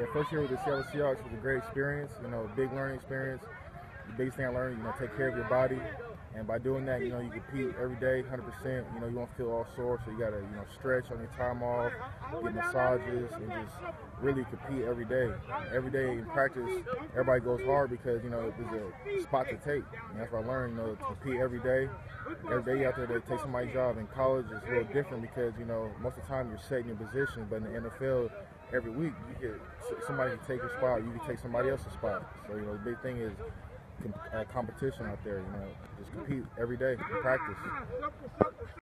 Yeah, first year with the Seattle Seahawks was a great experience. You know, big learning experience. The biggest thing I learned, you know, take care of your body. And by doing that, you know, you compete every day, 100%. You know, you won't feel all sore, so you got to, you know, stretch on your time off, get massages, and just really compete every day. Every day in practice, everybody goes hard because, you know, there's a spot to take. And that's what I learned, you know, to compete every day. Every day out there to take somebody's job. In college, it's a little different because, you know, most of the time you're setting your position, but in the NFL, every week you get somebody can take your spot, you can take somebody else's spot. So, you know, the big thing is uh, competition out there. You know, just compete every day, practice.